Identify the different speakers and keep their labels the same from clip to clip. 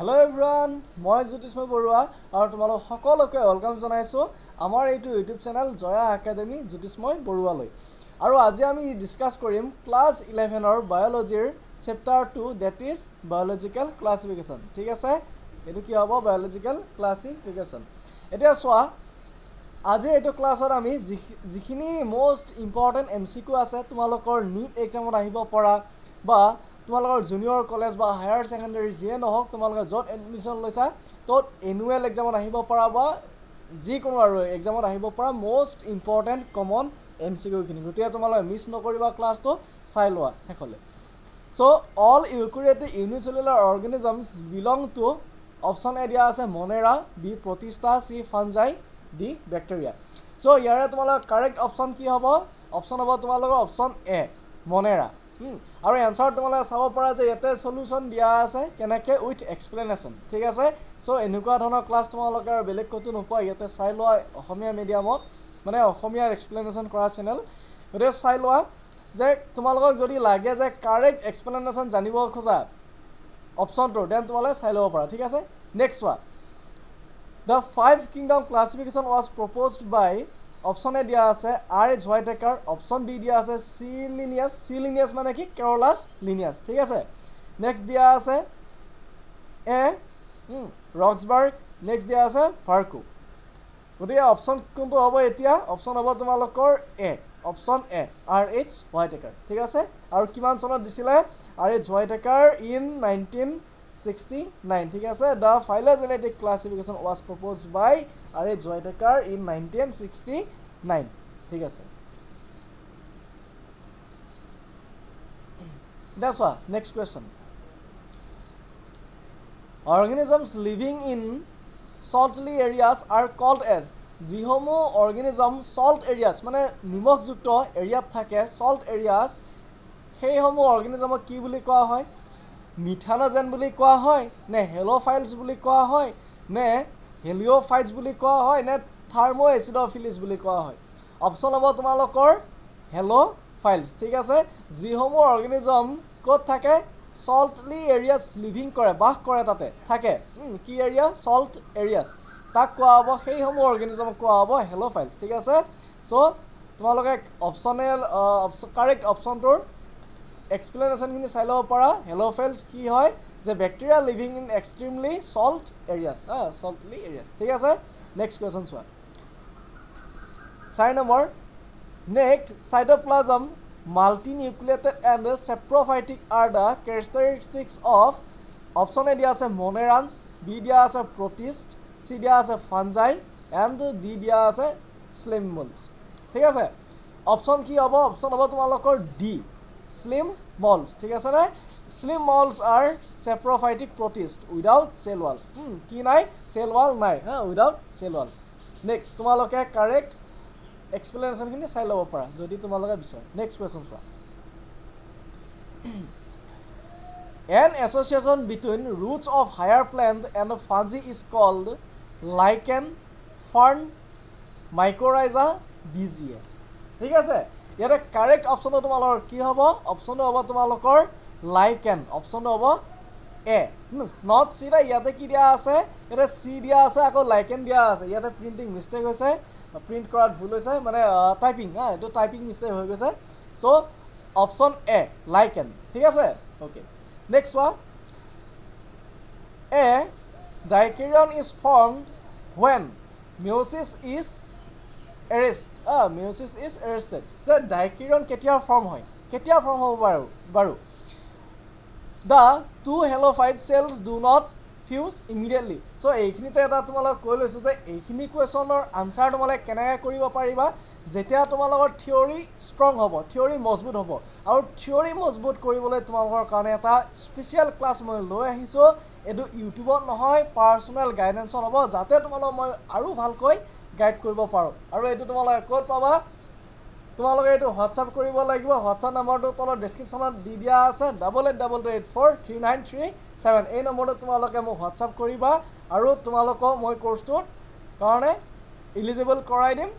Speaker 1: Hello এভৰান মই জ্যোতিষ্ময় বৰুৱা আৰু তোমালোক সকলোকে ৱেলকাম জনাইছোঁ আমাৰ এইটো YouTube channel Jaya academy Jyotishmoy বৰুৱালৈ। আৰু আজি আমি ডিছকাছ কৰিম ক্লাছ ইলেভেনৰ বায়'লজিৰ chapter two that is biological classification ঠিক আছে? এইটো কি হ'ব? বায়'লজিকেল ক্লাছিফিকেশ্যন এতিয়া চোৱা আজিৰ এইটো ক্লাছত আমি যি যিখিনি most important M C Q আছে তোমালোকৰ নীট এক্সামত আহিব পৰা বা তোমালোকৰ জুনিয়ৰ কলেজ বা হায়াৰ ছেকেণ্ডেৰী যিয়ে নহওক তোমালোকে য'ত এডমিশ্যন লৈছা ত'ত এনুৱেল এক্সামত আহিব পৰা বা যিকোনো আৰু এক্সামত আহিব পৰা most important common M C কিউখিনি গতিকে তোমালোকে মিছ নকৰিবা ক্লাছটো চাই লোৱা শেষলৈ। So' all eukaryotic unicellular organisms belong to option A দিয়া আছে Monera B Protista C Fungi D bacteria so' ইয়াৰে তোমালোকৰ কাৰেক্ট অপশ্যন কি হ'ব? অপশ্যন হ'ব তোমালোকৰ অপশ্যন এ মনেৰা আৰু এনচাৰত তোমালোকে চাব পাৰা যে ইয়াতে চলিউশ্যন দিয়া আছে কেনেকৈ উইথ এক্সপ্লেনেশ্যন ঠিক আছে? চ' এনেকুৱা ধৰণৰ ক্লাছ তোমালোকে আৰু বেলেগ ক'তো নোপোৱা ইয়াতে চাই লোৱা অসমীয়া মিডিয়ামত মানে অসমীয়াৰ এক্সপ্লেনেশ্যন কৰা চেনেল গতিকে চাই লোৱা যে তোমালোকক যদি লাগে যে কাৰেক্ট এক্সপ্লেনেশ্যন জানিব খোজা অপশ্যনটো দেন তোমালোকে চাই ল'ব পাৰা ঠিক আছে? নেক্সট চোৱা the five kingdom classification was proposed by option A দিয়া আছে R H Whittaker option B দিয়া আছে চি লিনিয়াছ চি লিনিয়াছ মানে কি? কেৰলাছ লিনিয়াছ ঠিক আছে? নেক্সট দিয়া আছে এ ৰক্সবাৰ্গ নেক্সট দিয়া আছে ফাৰ্কু গতিকে অপশ্যন কোনটো হ'ব এতিয়া? অপশ্যন হ'ব তোমালোকৰ এ option A R H Whittaker ঠিক আছে? আৰু কিমান চনত দিছিলে? R H Whittaker in nineteen sixty nine ঠিক আছে? The phylogenetic classification was proposed by Whittaker in nineteen sixty nine ঠিক আছে? এতিয়া চোৱা next question organisms living in salty areas are called as যিসমূহ অৰ্গেনিজম চল্ট এৰিয়াছ মানে নিমখযুক্ত এৰিয়াত থাকে চল্ট এৰিয়াছ সেইসমূহ অৰ্গেনিজমক কি বুলি কোৱা হয়? মিথানজেন বুলি কোৱা হয় নে হেল'ফাইলছ বুলি কোৱা হয় নে হেলিঅ'ফাইটছ বুলি কোৱা হয় নে থাৰ্ম' এচিডফিলিছ বুলি কোৱা হয়? অপশ্যন হ'ব তোমালোকৰ হেল'ফাইলছ ঠিক আছে? যিসমূহ অৰ্গেনিজম ক'ত থাকে? চল্টলি এৰিয়াছ লিভিং কৰে বাস কৰে তাতে থাকে। কি এৰিয়া চল্ট এৰিয়াছ তাক কোৱা হ'ব সেইসমূহ অৰ্গেনিজমক কোৱা হ'ব হেল'ফাইলছ ঠিক আছে? চ' তোমালোকে অপশ্যনেল কাৰেক্ট অপশ্যনটোৰ এক্সপ্লেনেশ্যনখিনি চাই ল'ব পাৰা। হেল'ফেলছ কি হয়? যে bacteria living in extremely salt areas হা চল্টলি এৰিয়াছ ঠিক আছে? নেক্সট কুৱেশ্যন চোৱা। চাৰি নম্বৰ। Next cytoplasm multinucleated and চেপ্ৰফাইটিক are the characteristics of option দিয়া আছে মনেৰাঞ্চ বি দিয়া আছে প্ৰটিষ্ট চি দিয়া আছে ফানজাই এণ্ড ডি দিয়া আছে শ্লিমমলছ ঠিক আছে? অপশ্যন কি হ'ব? অপশ্যন হ'ব তোমালোকৰ ডি ঠিক আছেনে slime molds are saprophytic protist without cell wall কি নাই? চেল ৱাল নাই হা? উইদাউট চেল ৱাল নেক্সট তোমালোকে কাৰেক্ট এক্সপ্লেনেশ্যনখিনি চাই ল'ব পাৰা যদি তোমালোকে বিচাৰা। নেক্সট কুৱেশ্যন চোৱা। An association between roots of higher plant and fungi is called lichen fern mycorrhiza B G A ঠিক আছে? ইয়াতে কাৰেক্ট অপশ্যনটো তোমালোকৰ কি হ'ব? অপশ্যনটো হ'ব তোমালোকৰ লাইকেন অপশ্যনটো হ'ব এ নট চি দা ইয়াতে কি দিয়া আছে? ইয়াতে চি দিয়া আছে আকৌ লাইকেন দিয়া আছে। ইয়াতে প্ৰিণ্টিং মিষ্টেক হৈছে। প্ৰিণ্ট কৰাত ভুল হৈছে মানে টাইপিং হা এইটো টাইপিং মিষ্টেক হৈ গৈছে। চ' অপশ্যন এ লাইকেন ঠিক আছে? অ'কে নেক্সট চোৱা a dikaryon is formed when meiosis is arrest meiosis is arrested যে ডাইকিৰন কেতিয়া ফৰ্ম হয়? কেতিয়া ফৰ্ম হ'ব বাৰু? বাৰু। The two হেল'ফাইট cells do not fuse immediately so' এইখিনিতে এটা তোমালোকক কৈ লৈছোঁ যে এইখিনি কুৱেশ্যনৰ আনচাৰ তোমালোকে কেনেকৈ কৰিব পাৰিবা? যেতিয়া তোমালোকৰ থিয়ৰী ষ্ট্ৰং হ'ব থিয়ৰী মজবুত হ'ব আৰু থিয়ৰী মজবুত কৰিবলৈ তোমালোকৰ কাৰণে এটা স্পেচিয়েল ক্লাছ মই লৈ আহিছোঁ। এইটো ইউটিউবত নহয় পাৰ্চনেল গাইডেঞ্চত হ'ব যাতে তোমালোকক মই আৰু ভালকৈ গাইড কৰিব পাৰোঁ। আৰু এইটো তোমালোকে ক'ত পাবা? তোমালোকে এইটো হোৱাটছআপ কৰিব লাগিব। হোৱাটছআপ নম্বৰটো তলত ডেছক্ৰিপশ্যনত দি দিয়া আছে। Double eight double two eight four three nine three seven এই নম্বৰটোত তোমালোকে মোক হোৱাটছআপ কৰিবা আৰু তোমালোকক মই কৰ্চটোৰ কাৰণে ইলিজিবল কৰাই দিম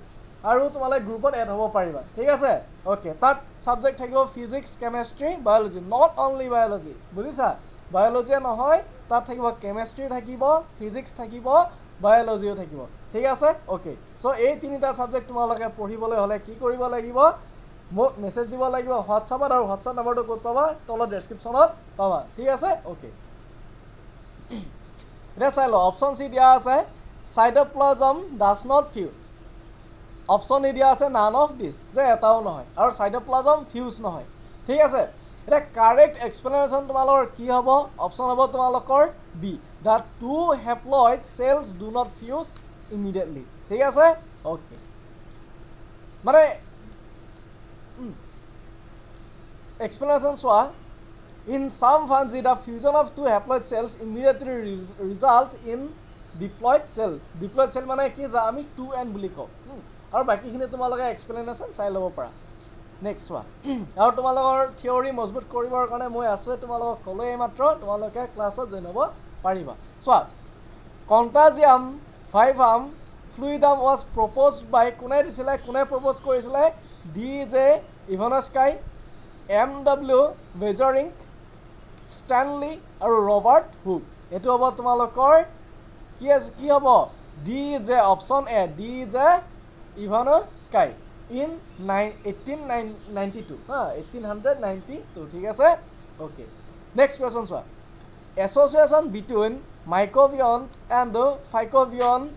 Speaker 1: আৰু তোমালোকে গ্ৰুপত এড হ'ব পাৰিবা। ঠিক আছে? অ'কে তাত ছাবজেক্ট থাকিব physics chemistry biology not only biology বুজিছা? বায়'লজিয়ে নহয় তাত থাকিব কেমেষ্ট্ৰি থাকিব ফিজিক্স থাকিব বায়'লজিও থাকিব। ঠিক আছে? অ'কে চ' এই তিনিটা ছাবজেক্ট তোমালোকে পঢ়িবলৈ হ'লে কি কৰিব লাগিব? মোক মেছেজ দিব লাগিব হোৱাটছআপত আৰু হোৱাটছআপ নম্বৰটো ক'ত পাবা? তলত ডেছক্ৰিপশ্যনত পাবা। ঠিক আছে? অ'কে এতিয়া চাই লওঁ অপশ্যন চি দিয়া আছে cytoplasm does not fuse option E দিয়া আছে নান অফ দিছ যে এটাও নহয়। আৰু চাইটপ্লাজম ফিউজ নহয়। ঠিক আছে? এতিয়া কাৰেক্ট এক্সপ্লেনেশ্যন তোমালোকৰ কি হ'ব? অপশ্যন হ'ব তোমালোকৰ B the two haploid cells do not fuse immediately ঠিক আছে? অ'কে মানে এক্সপ্লেনেশ্যন চোৱা। In some fungi the fusion of two haploid cells immediately result in diploid cell diploid cell মানে কি যা আমি টু এন বুলি কওঁ। আৰু বাকীখিনি তোমালোকে এক্সপ্লেনেশ্যন চাই ল'ব পাৰা। নেক্সট চোৱা। আৰু তোমালোকৰ থিয়ৰী মজবুত কৰিবৰ কাৰণে মই আছোঁৱে তোমালোকক ক'লোৱে এইমাত্ৰ তোমালোকে ক্লাছত জইন হ'ব। পাৰিবা। চোৱা কণ্টাজিয়াম ফাইভাম ফ্লুইডাম ৱাজ প্ৰপ'জ বাই কোনে দিছিলে কোনে প্ৰপ'জ কৰিছিলে? D J Ivanovsky M W Beijerinck Stanley আৰু ৰবাৰ্ট হুক এইটো হ'ব তোমালোকৰ কি আছে কি হ'ব? D J option A D J Ivanowsky in nine eighteen nine ninety two হা এইটিন হাণ্ড্ৰেড নাইণ্টি টু ঠিক আছে? অ'কে নেক্সট কুৱেশ্যন চোৱা। Association between mycobiont and phycobiont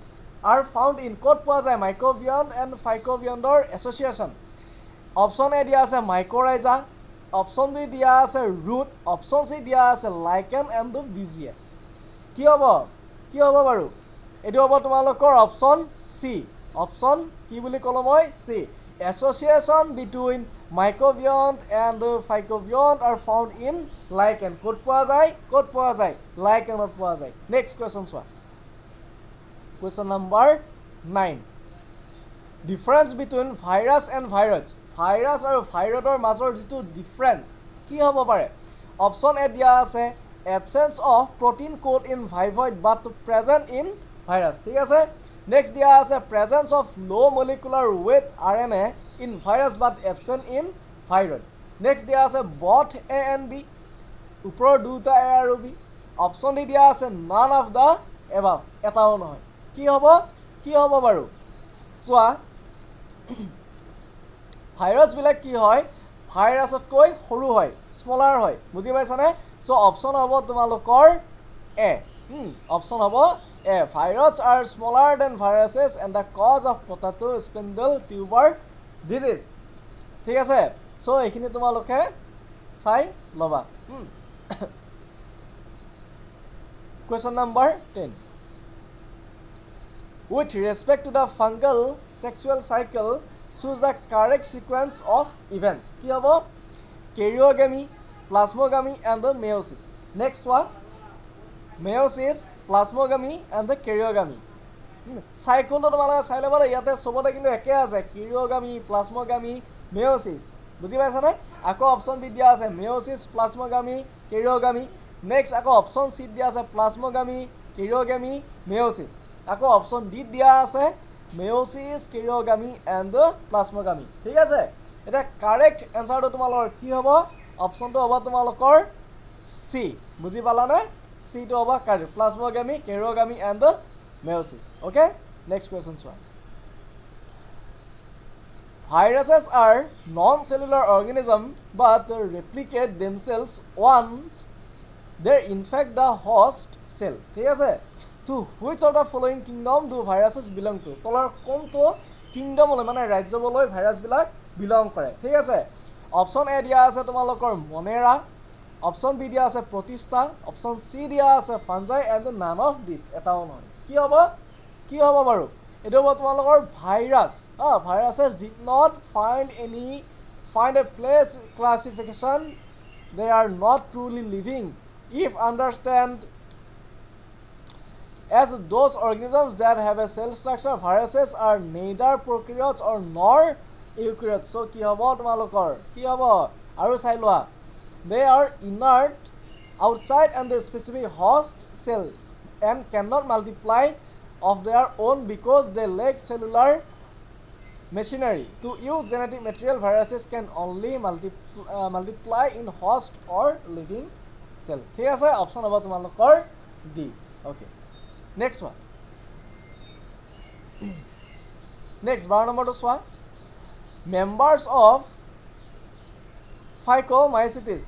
Speaker 1: are found in ক'ত পোৱা যায়? মাইক্ৰ'ভিয়ণ্ট এণ্ড ফাইক'ভিয়ণ্টৰ এছ'চিয়েশ্যন অপশ্যন এ দিয়া আছে মাইক্ৰ'ৰাইজা অপশ্যন বি দিয়া আছে ৰুট অপশ্যন চি দিয়া আছে লাইকেন এণ্ড বিজিয়ে কি হ'ব? কি হ'ব বাৰু? এইটো হ'ব তোমালোকৰ অপশ্যন চি অপশ্যন কি বুলি ক'লোঁ মই? C association between mycobiont and phycobiont are found in lichen ক'ত পোৱা যায় ক'ত পোৱা যায় লাইকেনত পোৱা যায় নেক্সট কুৱেশ্যন চোৱা question number nine difference between virus and virus virus আৰু ভাইৰছৰ মাজৰ যিটো ডিফাৰেঞ্চ কি হ'ব পাৰে? অপশ্যন এ দিয়া আছে absence of protein coat in viroid but present in virus ঠিক আছে? নেক্সট দিয়া আছে presence of low' molecular weight R N A in virus but absent in viroid next দিয়া আছে বথ এ এন বি ওপৰৰ দুটা এ আৰু বি অপশ্যন ডি দিয়া আছে নান অফ দ্য এবাভ এটাও নহয় কি হ'ব কি হ'ব বাৰু চোৱা ভাইৰাছবিলাক কি হয় ভাইৰাছতকৈ সৰু হয় স্মলাৰ হয় বুজি পাইছানে চ' অপশ্যন হ'ব তোমালোকৰ এ অপশ্যন হ'ব A virus are smaller than viruses and the cause of potato spindle tuber disease ঠিক আছে? চ' এইখিনি তোমালোকে চাই ল'বা। Question number ten with respect to the fungal sexual cycle choose the correct sequence of events কি হ'ব? Karyogamy plasmogamy and the meiosis next চোৱা meiosis প্লাজমোগামি and the কেৰিঅ'গামি চাইকেলটো তোমালোকে চাই ল'ব লাগে ইয়াতে চবতে কিন্তু একে আছে। কেৰিঅ'গামি প্লাজমোগামি মেয়'চিছ বুজি পাইছানে? আকৌ অপশ্যন বি দিয়া আছে মেয়'চিছ প্লাজমোগামি কেৰিঅ'গামি নেক্সট আকৌ অপশ্যন চিত দিয়া আছে প্লাজমোগামি কেৰিঅ'গামি মেয়'চিছ আকৌ অপশ্যন ডিত দিয়া আছে মেয়'চিছ কেৰিঅ'গামি এণ্ড প্লাজমোগামি ঠিক আছে? এতিয়া কাৰেক্ট এনচাৰটো তোমালোকৰ কি হ'ব? অপশ্যনটো হ'ব তোমালোকৰ চি বুজি পালানে? সিটো অবাক cardio plasmogamy karyogamy and the meiosis okay next question চোৱা viruses are non cellular organism but replicate themselves once they infect the host cell ঠিক আছে? To which of the following kingdom do viruses belong to তলৰ কোনটো কিংডমলৈ মানে ৰাজ্যবলৈ ভাইৰাছবিলাক belong কৰে? ঠিক আছে? Option A দিয়া আছে তোমালোকৰ মনেৰা অপশ্যন বি দিয়া আছে প্ৰতিষ্ঠা অপশ্যন চি দিয়া আছে fungi and none of this এটাও নহয়। কি হ'ব? কি হ'ব বাৰু? এইটো হ'ব তোমালোকৰ ভাইৰাছ হা viruses did not find any find a place classification they are not truly living if understand as those organisms that have a cell structure viruses are neither prokaryotes or nor eukaryotes so' কি হ'ব তোমালোকৰ? কি হ'ব? আৰু চাই লোৱা। Are inert outside and the specific host cell and can not multiply of their own because they lack cellular machinery. To use genetic material, viruses can only multi uh, multiply in host or living cell ঠিক আছে option হ'ব তোমালোকৰ D okay next one next বাৰ নম্বৰটো চোৱা members of phycomycetes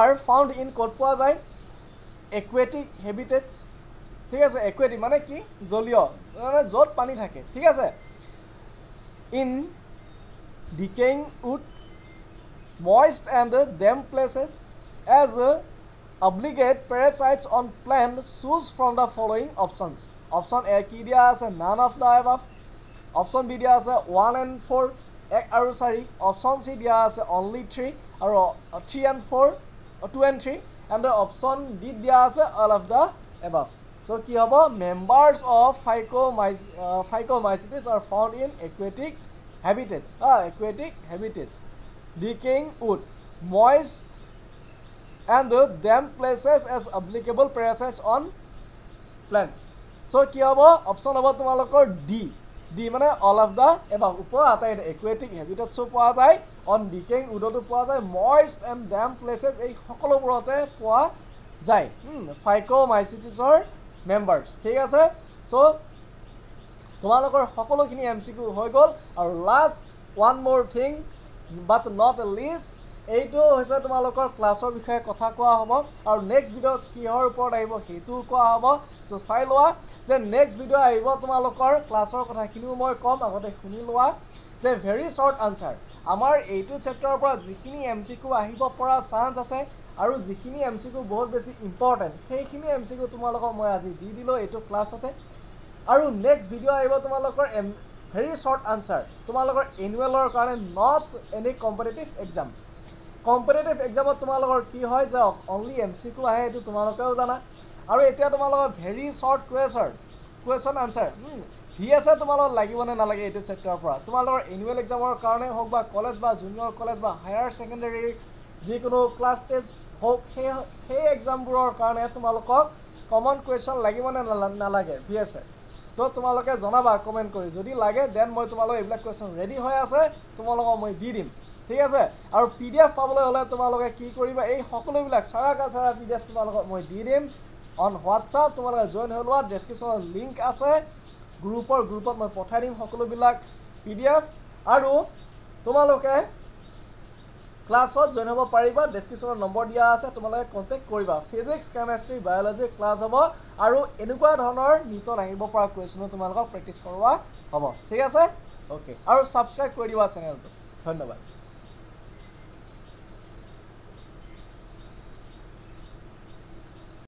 Speaker 1: are found in ক'ত পোৱা যায়? Aquatic habitats ঠিক আছে একুৱেটিক মানে কি? জলীয় মানে য'ত পানী থাকে ঠিক আছে? In decaying wood moist and damp places as obligate parasites on plant choose from the following options option A কি দিয়া আছে? None of the above. Option B দিয়া আছে ওৱান এণ্ড ফ'ৰ। এক আৰু চাৰি অপশ্যন চি দিয়া আছে অনলি থ্ৰী আৰু three and four two and three and option D দিয়া আছে all of the above so' কি হ'ব? Members of phycomyce phycomycetes are found in aquatic habitats হা aquatic habitats decaying wood moist and damp places as applicable parasites on plants so' কি হ'ব? Option হ'ব তোমালোকৰ D D মানে all of the above ওপৰৰ আটাই একুৱেটিক হেবিটেটছো পোৱা যায়। অন ডিকেইং উডতো পোৱা যায় মইষ্ট এণ্ড ডেম প্লেচেছ এই সকলোবোৰতে পোৱা যায়। ফাইক'মাইচিটিছৰ মেম্বাৰ্ছ ঠিক আছে? চ' তোমালোকৰ সকলোখিনি এম চি কিউ হৈ গ'ল। আৰু last one more thing but not least এইটো হৈছে তোমালোকৰ ক্লাছৰ বিষয়ে কথা কোৱা হ'ব আৰু নেক্সট ভিডিঅ' কিহৰ ওপৰত আহিব সেইটোও কোৱা হ'ব। চ' চাই লোৱা যে নেক্সট ভিডিঅ' আহিব তোমালোকৰ ক্লাছৰ কথাখিনিও মই ক'ম আগতে শুনি লোৱা। যে ভেৰি শ্বৰ্ট আনচাৰ আমাৰ এইটো চেপ্টাৰৰ পৰা যিখিনি এম চি কিউ আহিব পৰা চান্স আছে আৰু যিখিনি এম চি কিউ বহুত বেছি ইম্পৰ্টেণ্ট সেইখিনি এম চি কিউ তোমালোকক মই আজি দি দিলোঁ এইটো ক্লাছতে আৰু নেক্সট ভিডিঅ' আহিব তোমালোকৰ এম ভেৰি শ্বৰ্ট আনচাৰ তোমালোকৰ এনুৱেলৰ কাৰণে not any competitive exam competitive এক্সামত তোমালোকৰ কি হয় যে অনলি এম চি কিউ আহে এইটো তোমালোকেও জানা। আৰু এতিয়া তোমালোকৰ very short question question answer V SA তোমালোকৰ লাগিব নে নালাগে এইটো চেপ্টাৰৰ পৰা? তোমালোকৰ এনুৱেল এক্সামৰ কাৰণে হওক বা কলেজ বা জুনিয়ৰ কলেজ বা হায়াৰ ছেকেণ্ডেৰী যিকোনো ক্লাছ টেষ্ট হওক সেই সেই এক্সামবোৰৰ কাৰণে তোমালোকক কমন কুৱেশ্যন লাগিব নে নালাগে ভি এছে চ' তোমালোকে জনাবা কমেণ্ট কৰি। যদি লাগে দেন মই তোমালোক এইবিলাক কুৱেশ্যন ৰেডি হৈ আছে তোমালোকক মই দি দিম। ঠিক আছে? আৰু পি ডি এফ পাবলৈ হ'লে তোমালোকে কি কৰিবা? এই সকলোবিলাক চাৰা কাচাৰা পি ডি এফ তোমালোকক মই দি দিম। অন হোৱাটছআপ তোমালোকে জইন হৈ লোৱা ডেছক্ৰিপশ্যনত লিংক আছে। গ্ৰুপৰ গ্ৰুপত মই পঠাই দিম সকলোবিলাক পি ডি এফ আৰু তোমালোকে ক্লাছত জইন হ'ব পাৰিবা ডেছক্ৰিপশ্যনত নম্বৰ দিয়া আছে তোমালোকে কণ্টেক্ট কৰিবা। ফিজিক্স কেমেষ্ট্ৰি বায়'লজি ক্লাছ হ'ব আৰু এনেকুৱা ধৰণৰ নীটত আহিব পৰা কুৱেশ্যনো তোমালোকক প্ৰেক্টিছ কৰোৱা হ'ব। ঠিক আছে? অ'কে আৰু ছাবস্ক্ৰাইব কৰি দিবা চেনেলটো ধন্যবাদ।